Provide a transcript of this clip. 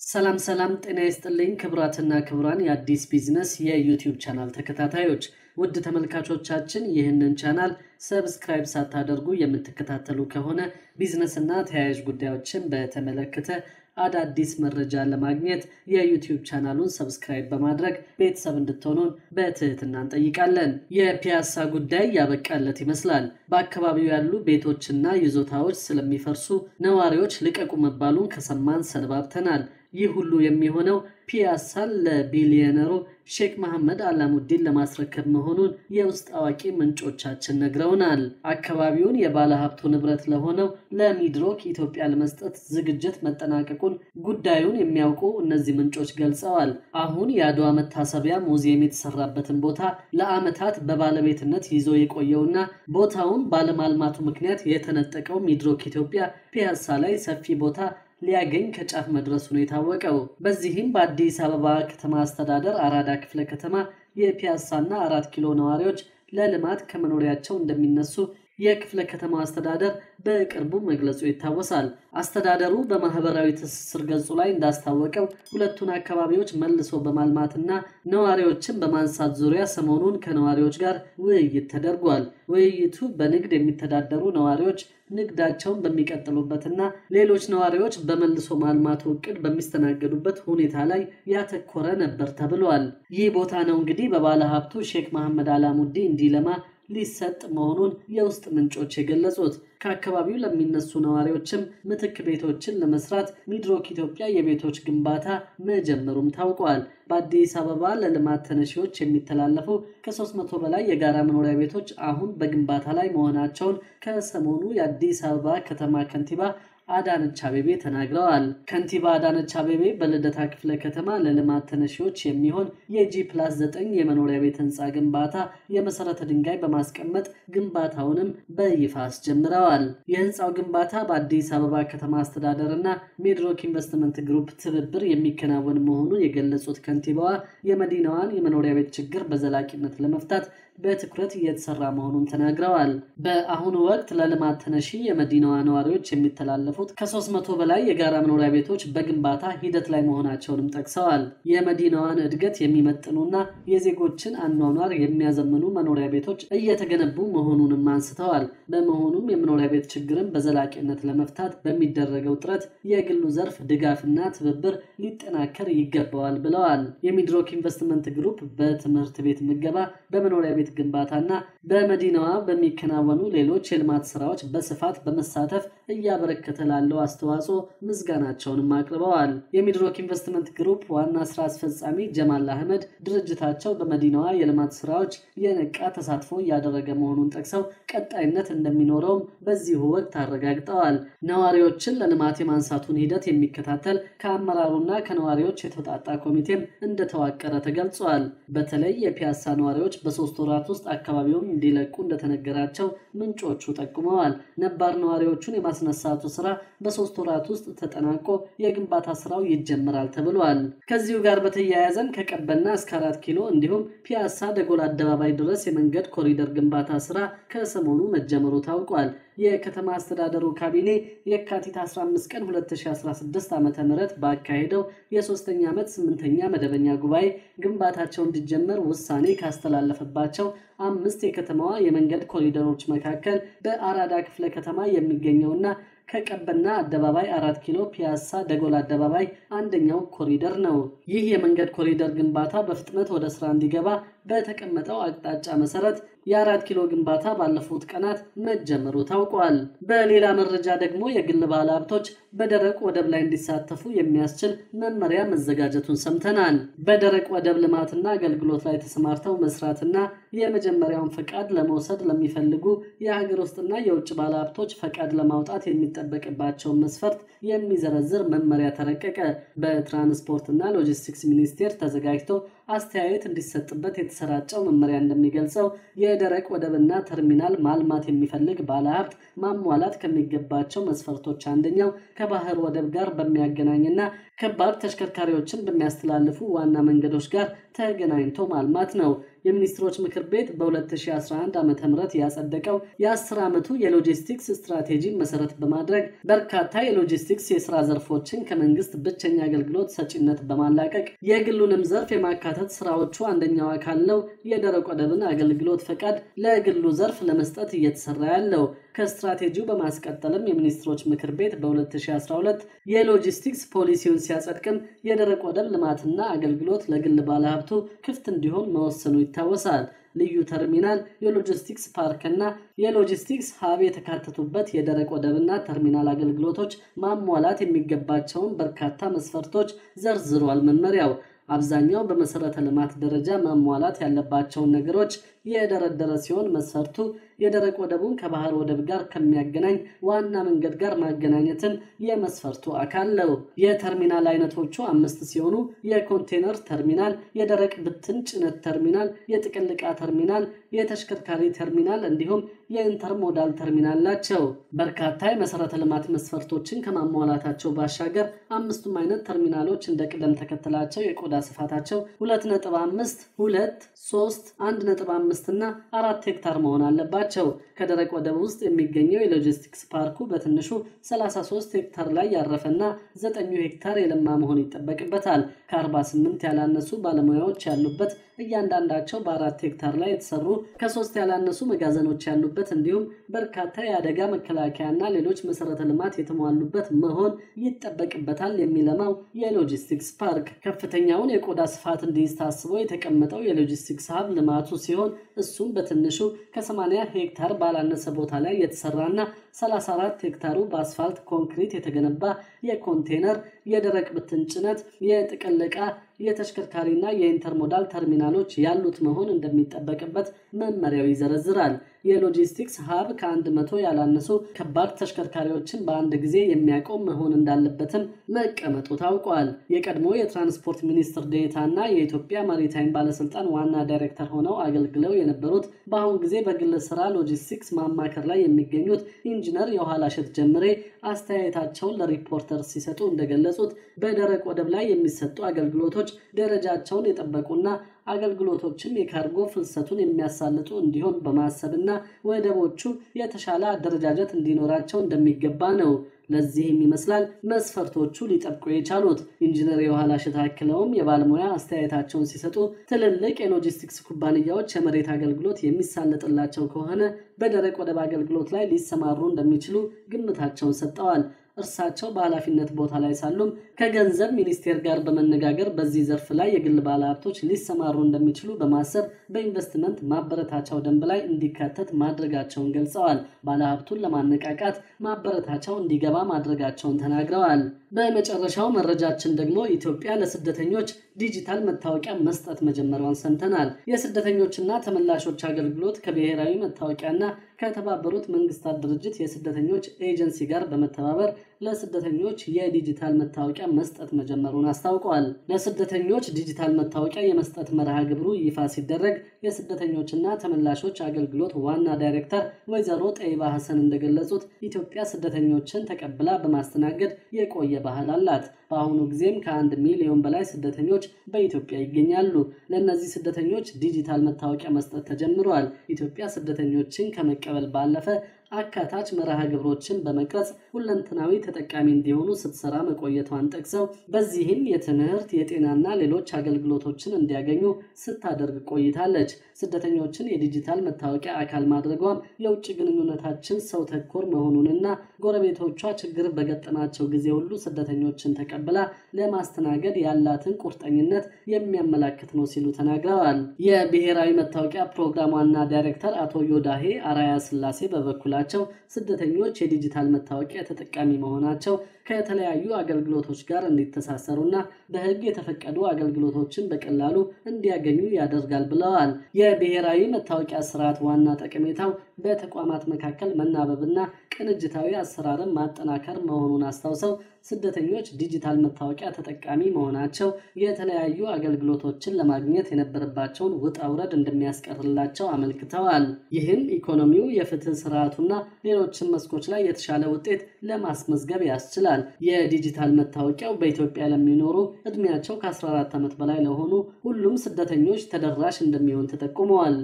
ሰላም ሰላም፣ ጤና ይስጥልኝ ክቡራትና ክቡራን የአዲስ ቢዝነስ የዩቲዩብ ቻናል ተከታታዮች፣ ውድ ተመልካቾቻችን ይህንን ቻናል subscribe ሳታደርጉ የምትከታተሉ ከሆነ ቢዝነስና ተያያዥ ጉዳዮችን በተመለከተ አዳዲስ መረጃ ለማግኘት የዩቲዩብ ቻናሉን subscribe በማድረግ ቤተሰብ እንድትሆኑን በትህትና እንጠይቃለን። የፒያሳ ጉዳይ ያበቃለት ይመስላል። በአካባቢው ያሉ ቤቶችና ይዞታዎች ስለሚፈርሱ ነዋሪዎች ልቀቁ መባሉን ከሰማን ሰነባብተናል። ይህ ሁሉ የሚሆነው ፒያሳን ለቢሊዮነሩ ሼክ መሐመድ አላሙዲን ለማስረከብ መሆኑን የውስጥ አዋቂ ምንጮቻችን ነግረውናል። አካባቢውን የባለ ሀብቱ ንብረት ለሆነው ለሚድሮክ ኢትዮጵያ ለመስጠት ዝግጅት መጠናቀቁን ጉዳዩን የሚያውቁ እነዚህ ምንጮች ገልጸዋል። አሁን የአድዋ መታሰቢያ ሙዚየም የተሰራበትን ቦታ ለዓመታት በባለቤትነት ይዞ የቆየውና ቦታውን ባለማልማቱ ምክንያት የተነጠቀው ሚድሮክ ኢትዮጵያ ፒያሳ ላይ ሰፊ ቦታ ሊያገኝ ከጫፍ መድረሱ ነው የታወቀው። በዚህም በአዲስ አበባ ከተማ አስተዳደር አራዳ ክፍለ ከተማ የፒያሳና አራት ኪሎ ነዋሪዎች ለልማት ከመኖሪያቸው እንደሚነሱ የክፍለ ከተማ አስተዳደር በቅርቡ መግለጹ ይታወሳል። አስተዳደሩ በማህበራዊ ትስስር ገጹ ላይ እንዳስታወቀው ሁለቱን አካባቢዎች መልሶ በማልማትና ነዋሪዎችን በማንሳት ዙሪያ ሰሞኑን ከነዋሪዎች ጋር ውይይት ተደርጓል። ውይይቱ በንግድ የሚተዳደሩ ነዋሪዎች ንግዳቸውን በሚቀጥሉበትና ሌሎች ነዋሪዎች በመልሶ ማልማቱ እቅድ በሚስተናገዱበት ሁኔታ ላይ ያተኮረ ነበር ተብሏል። ይህ ቦታ ነው እንግዲህ በባለ ሀብቱ ሼክ መሐመድ አላሙዲ እንዲለማ ሊሰጥ መሆኑን የውስጥ ምንጮች የገለጹት። ከአካባቢው ለሚነሱ ነዋሪዎችም ምትክ ቤቶችን ለመስራት ሚድሮክ ኢትዮጵያ የቤቶች ግንባታ መጀመሩም ታውቋል። በአዲስ አበባ ለልማት ተነሺዎች የሚተላለፉ ከ300 በላይ የጋራ መኖሪያ ቤቶች አሁን በግንባታ ላይ መሆናቸውን ከሰሞኑ የአዲስ አበባ ከተማ ከንቲባ አዳነች አቤቤ ተናግረዋል። ከንቲባ አዳነች አቤቤ በልደታ ክፍለ ከተማ ለልማት ተነሺዎች የሚሆን የጂ ፕላስ 9 የመኖሪያ ቤት ህንፃ ግንባታ የመሰረተ ድንጋይ በማስቀመጥ ግንባታውንም በይፋ አስጀምረዋል። የህንፃው ግንባታ በአዲስ አበባ ከተማ አስተዳደር እና ሚድሮክ ኢንቨስትመንት ግሩፕ ትብብር የሚከናወን መሆኑን የገለጹት ከንቲባዋ የመዲናዋን የመኖሪያ ቤት ችግር በዘላቂነት ለመፍታት በትኩረት እየተሰራ መሆኑን ተናግረዋል። በአሁኑ ወቅት ለልማት ተነሺ የመዲናዋ ነዋሪዎች የሚተላለፉት ከ300 በላይ የጋራ መኖሪያ ቤቶች በግንባታ ሂደት ላይ መሆናቸውንም ጠቅሰዋል። የመዲናዋን እድገት የሚመጥኑና የዜጎችን አኗኗር የሚያዘምኑ መኖሪያ ቤቶች እየተገነቡ መሆኑንም አንስተዋል። በመሆኑም የመኖሪያ ቤት ችግርን በዘላቂነት ለመፍታት በሚደረገው ጥረት የግሉ ዘርፍ ድጋፍና ትብብር ሊጠናከር ይገባዋል ብለዋል። የሚድሮክ ኢንቨስትመንት ግሩፕ በትምህርት ቤት ምገባ፣ በመኖሪያ ቤት ግንባታና በመዲናዋ በሚከናወኑ ሌሎች የልማት ስራዎች በስፋት በመሳተፍ እያበረከተ ላለው አስተዋጽኦ ምስጋናቸውንም አቅርበዋል። የሚድሮክ ኢንቨስትመንት ግሩፕ ዋና ስራ አስፈጻሚ ጀማል አህመድ ድርጅታቸው በመዲናዋ የልማት ስራዎች የነቃ ተሳትፎ እያደረገ መሆኑን ጠቅሰው ቀጣይነት እንደሚኖረውም በዚሁ ወቅት አረጋግጠዋል። ነዋሪዎችን ለልማት የማንሳቱን ሂደት የሚከታተል ከአመራሩና ከነዋሪዎች የተውጣጣ ኮሚቴም እንደተዋቀረ ተገልጿል። በተለይ የፒያሳ ነዋሪዎች በሶስት ወራት ውስጥ አካባቢውን እንዲለቁ እንደተነገራቸው ምንጮቹ ጠቁመዋል። ነባር ነዋሪዎቹን የማስነሳቱ ስራ በሶስት ወራት ውስጥ ተጠናቆ የግንባታ ስራው ይጀምራል ተብሏል። ከዚሁ ጋር በተያያዘም ከቀበና እስከ አራት ኪሎ እንዲሁም ፒያሳ ደጎል አደባባይ ድረስ የመንገድ ኮሪደር ግንባታ ስራ ከሰሞኑ መጀመሩ ታውቋል። የከተማ አስተዳደሩ ካቢኔ የካቲት 15 ቀን 2016 ዓ ም ባካሄደው የሶስተኛ ዓመት ስምንተኛ መደበኛ ጉባኤ ግንባታቸው እንዲጀመር ውሳኔ ካስተላለፈባቸው አምስት የከተማዋ የመንገድ ኮሪደሮች መካከል በአራዳ ክፍለ ከተማ የሚገኘውና ከቀበና አደባባይ አራት ኪሎ ፒያሳ ደጎል አደባባይ አንደኛው ኮሪደር ነው። ይህ የመንገድ ኮሪደር ግንባታ በፍጥነት ወደ ስራ እንዲገባ በተቀመጠው አቅጣጫ መሰረት የአራት ኪሎ ግንባታ ባለፉት ቀናት መጀመሩ ታውቋል። በሌላ መረጃ ደግሞ የግል ባለ ሀብቶች በደረቅ ወደብ ላይ እንዲሳተፉ የሚያስችል መመሪያ መዘጋጀቱን ሰምተናል። በደረቅ ወደብ ልማትና አገልግሎት ላይ ተሰማርተው መስራትና የመጀመሪያውን ፈቃድ ለመውሰድ ለሚፈልጉ የሀገር ውስጥና የውጭ ባለ ሀብቶች ፈቃድ ለማውጣት የሚጠበቅባቸውን መስፈርት የሚዘረዝር መመሪያ ተረቀቀ። በትራንስፖርትና ሎጂስቲክስ ሚኒስቴር ተዘጋጅቶ አስተያየት እንዲሰጥበት የተሰራጨው መመሪያ እንደሚገልጸው የደረቅ ወደብና ተርሚናል ማልማት የሚፈልግ ባለሀብት ማሟላት ከሚገባቸው መስፈርቶች አንደኛው ከባህር ወደብ ጋር በሚያገናኝና ከባድ ተሽከርካሪዎችን በሚያስተላልፉ ዋና መንገዶች ጋር ተገናኝቶ ማልማት ነው። የሚኒስትሮች ምክር ቤት በ2011 ዓ ም ያጸደቀው የ10 ዓመቱ የሎጂስቲክስ ስትራቴጂን መሰረት በማድረግ በርካታ የሎጂስቲክስ የስራ ዘርፎችን ከመንግስት ብቸኛ አገልግሎት ሰጪነት በማላቀቅ የግሉንም ዘርፍ የማካተት ስራዎቹ አንደኛው አካል ነው። የደረቅ ወደብን አገልግሎት ፈቃድ ለግሉ ዘርፍ ለመስጠት እየተሰራ ያለው ከስትራቴጂው በማስቀጠልም የሚኒስትሮች ምክር ቤት በ2012 የሎጂስቲክስ ፖሊሲውን ሲያጸድቅም የደረቅ ወደብ ልማትና አገልግሎት ለግል ባለሀብቱ ክፍት እንዲሆን መወሰኑ ይታወሳል። ልዩ ተርሚናል፣ የሎጂስቲክስ ፓርክና የሎጂስቲክስ ሀብ የተካተቱበት የደረቅ ወደብና ተርሚናል አገልግሎቶች ማሟላት የሚገባቸውን በርካታ መስፈርቶች ዘርዝሯል መመሪያው። አብዛኛው በመሰረተ ልማት ደረጃ ማሟላት ያለባቸውን ነገሮች የደረደረ ሲሆን መስፈርቱ የደረቅ ወደቡን ከባህር ወደብ ጋር ከሚያገናኝ ዋና መንገድ ጋር ማገናኘትን የመስፈርቱ አካል ነው። የተርሚናል አይነቶቹ አምስት ሲሆኑ የኮንቴነር ተርሚናል፣ የደረቅ ብትን ጭነት ተርሚናል፣ የጥቅል ዕቃ ተርሚናል፣ የተሽከርካሪ ተርሚናል እንዲሁም የኢንተርሞዳል ተርሚናል ናቸው። በርካታ የመሰረተ ልማት መስፈርቶችን ከማሟላታቸው ባሻገር አምስቱም አይነት ተርሚናሎች እንደ ቅደም ተከተላቸው የቆዳ ስፋታቸው 2.5፣ 2፣ 3፣ 1.5 እና አራት ሄክታር መሆን አለባቸው። ከደረቅ ወደብ ውስጥ የሚገኘው የሎጂስቲክስ ፓርኩ በትንሹ 33 ሄክታር ላይ ያረፈና 9 ሄክታር የለማ መሆን ይጠበቅበታል። ከ48 ያላነሱ ባለሙያዎች ያሉበት እያንዳንዳቸው በአራት ሄክታር ላይ የተሰሩ ከሶስት ያላነሱ መጋዘኖች ያሉበት እንዲሁም በርካታ የአደጋ መከላከያና ሌሎች መሰረተ ልማት የተሟሉበት መሆን ይጠበቅበታል የሚለማው የሎጂስቲክስ ፓርክ ከፍተኛውን የቆዳ ስፋት እንዲይዝ ታስቦ የተቀመጠው የሎጂስቲክስ ሀብ ልማቱ ሲሆን እሱም በትንሹ ከ80 ሄክታር ባላነሰ ቦታ ላይ የተሰራና 34 ሄክታሩ በአስፋልት ኮንክሪት የተገነባ የኮንቴነር የደረቅ ብትን ጭነት የጥቅል ዕቃ የተሽከርካሪና የ intermodal ተርሚናሎች ያሉት መሆን እንደሚጠበቅበት መመሪያው ይዘረዝራል። የሎጂስቲክስ hub ከአንድ መቶ ያላነሱ ከባድ ተሽከርካሪዎችን በአንድ ጊዜ የሚያቆም መሆን እንዳለበትም መቀመጡ ታውቋል። የቀድሞ የትራንስፖርት ሚኒስትር ዴኤታና የኢትዮጵያ ማሪታይም ባለስልጣን ዋና ዳይሬክተር ሆነው አገልግለው የነበሩት በአሁኑ ጊዜ በግል ስራ ሎጂስቲክስ ማማከር ላይ የሚገኙት ኢንጂነር የኋላሸት ጀምሬ አስተያየታቸውን ለሪፖርተር ሲሰጡ እንደገለጹት በደረቅ ወደብ ላይ የሚሰጡ አገልግሎቶች ደረጃቸውን የጠበቁና አገልግሎቶችም የካርጎ ፍልሰቱን የሚያሳልጡ እንዲሆን በማሰብና ወደቦቹ የተሻለ አደረጃጀት እንዲኖራቸው እንደሚገባ ነው። ለዚህም ይመስላል መስፈርቶቹ ሊጠብቁ የቻሉት። ኢንጂነር የኋላሸት አክለውም የባለሙያ አስተያየታቸውን ሲሰጡ ትልልቅ የሎጂስቲክስ ኩባንያዎች የመሬት አገልግሎት የሚሳለጥላቸው ከሆነ በደረቅ ወደብ አገልግሎት ላይ ሊሰማሩ እንደሚችሉ ግምታቸውን ሰጠዋል። እርሳቸው በኃላፊነት ቦታ ላይ ሳሉም ከገንዘብ ሚኒስቴር ጋር በመነጋገር በዚህ ዘርፍ ላይ የግል ባለሀብቶች ሊሰማሩ እንደሚችሉ በማሰብ በኢንቨስትመንት ማበረታቻው ደንብ ላይ እንዲካተት ማድረጋቸውን ገልጸዋል። ባለሀብቱን ለማነቃቃት ማበረታቻው እንዲገባ ማድረጋቸውን ተናግረዋል። በመጨረሻው መረጃችን ደግሞ ኢትዮጵያ ለስደተኞች ዲጂታል መታወቂያ መስጠት መጀመሯን ሰምተናል። የስደተኞችና ተመላሾች አገልግሎት ከብሔራዊ መታወቂያና ከተባበሩት መንግስታት ድርጅት የስደተኞች ኤጀንሲ ጋር በመተባበር ለስደተኞች የዲጂታል መታወቂያ መስጠት መጀመሩን አስታውቀዋል። ለስደተኞች ዲጂታል መታወቂያ የመስጠት መርሃ ግብሩ ይፋ ሲደረግ የስደተኞችና ተመላሾች አገልግሎት ዋና ዳይሬክተር ወይዘሮ ጠይባ ሐሰን እንደገለጹት ኢትዮጵያ ስደተኞችን ተቀብላ በማስተናገድ የቆየ ባህል አላት። በአሁኑ ጊዜም ከአንድ ሚሊዮን በላይ ስደተኞች በኢትዮጵያ ይገኛሉ። ለእነዚህ ስደተኞች ዲጂታል መታወቂያ መስጠት ተጀምረዋል። ኢትዮጵያ ስደተኞችን ከመቀበል ባለፈ አካታች መርሃ ግብሮችን በመቅረጽ ሁለንተናዊ ተጠቃሚ እንዲሆኑ ስትሰራ መቆየቷን ጠቅሰው በዚህም የትምህርት፣ የጤናና ሌሎች አገልግሎቶችን እንዲያገኙ ስታደርግ ቆይታለች። ስደተኞችን የዲጂታል መታወቂያ አካል ማድረጓም የውጭ ግንኙነታችን ሰው ተኮር መሆኑንና ጎረቤቶቿ ችግር በገጠማቸው ጊዜ ሁሉ ስደተኞችን ተቀብላ ለማስተናገድ ያላትን ቁርጠኝነት የሚያመላክት ነው ሲሉ ተናግረዋል። የብሔራዊ መታወቂያ ፕሮግራም ዋና ዳይሬክተር አቶ ዮዳሄ አራያ ስላሴ በበኩላቸው ስደተኞች የዲጂታል መታወቂያ ተጠቃሚ መሆናቸው ከተለያዩ አገልግሎቶች ጋር እንዲተሳሰሩና በሕግ የተፈቀዱ አገልግሎቶችን በቀላሉ እንዲያገኙ ያደርጋል ብለዋል። የብሔራዊ መታወቂያ ስርዓት ዋና ጠቀሜታው በተቋማት መካከል መናበብና ቅንጅታዊ አሰራርን ማጠናከር መሆኑን አስታውሰው ስደተኞች ዲጂታል መታወቂያ ተጠቃሚ መሆናቸው የተለያዩ አገልግሎቶችን ለማግኘት የነበረባቸውን ውጣ ውረድ እንደሚያስቀርላቸው አመልክተዋል። ይህም ኢኮኖሚው፣ የፍትህ ስርዓቱና ሌሎችም መስኮች ላይ የተሻለ ውጤት ለማስመዝገብ ያስችላል። ይገልጻል። የዲጂታል መታወቂያው በኢትዮጵያ ለሚኖሩ ዕድሜያቸው ከ14 ዓመት በላይ ለሆኑ ሁሉም ስደተኞች ተደራሽ እንደሚሆን ተጠቁመዋል።